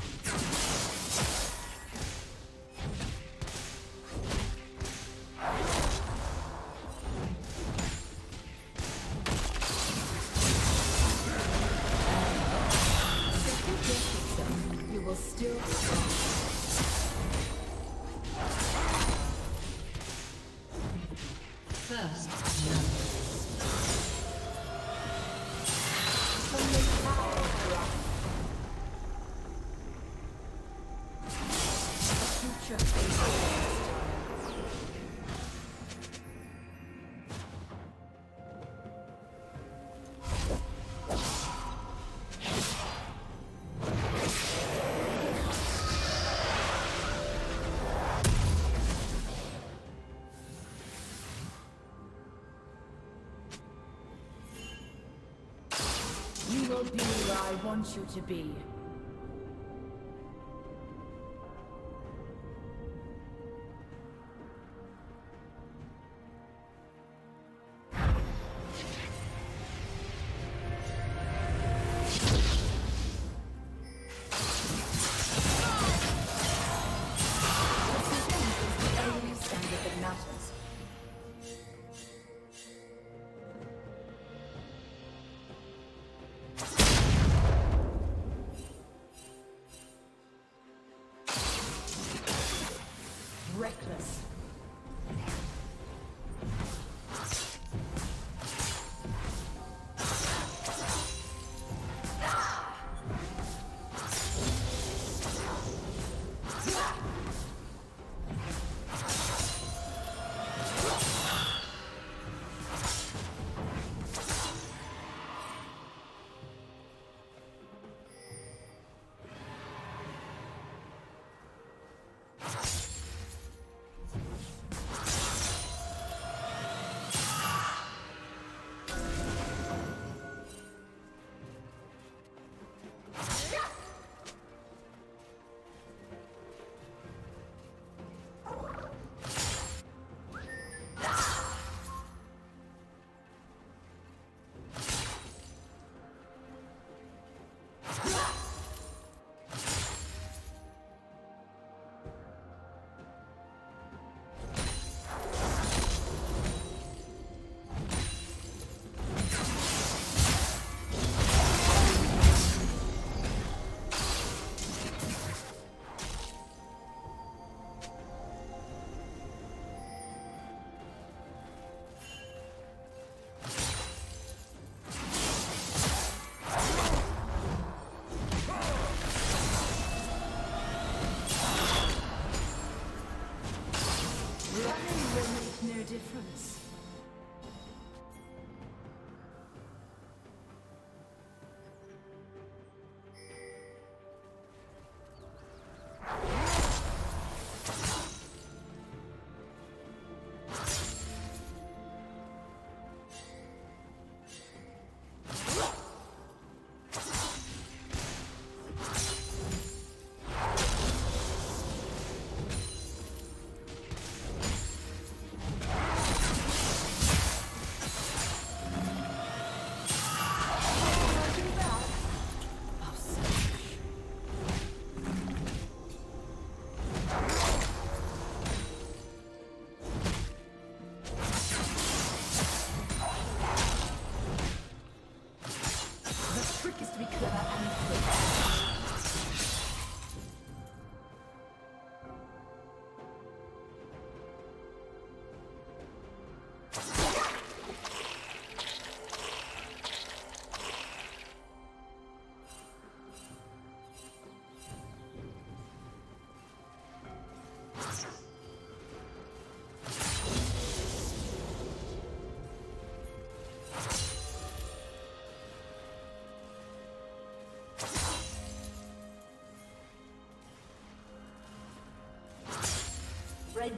Yeah. I want you to be.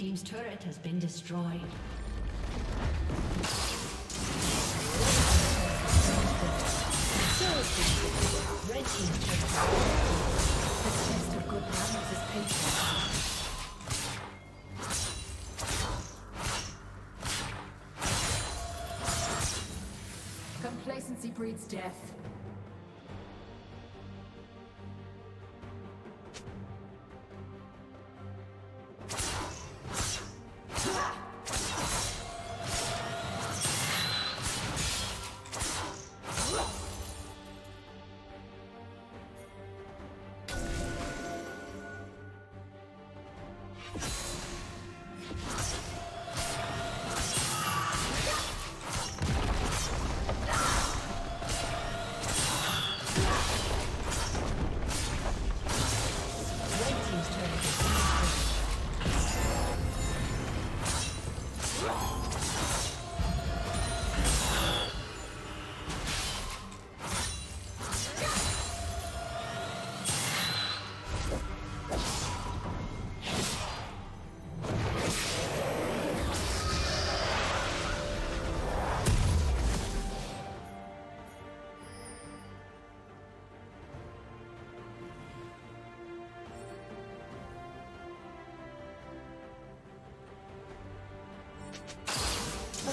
Team's turret has been destroyed. Red team's turret The test of good manners is patience. Complacency breeds death.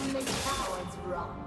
Only cowards run.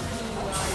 Oh,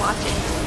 watching.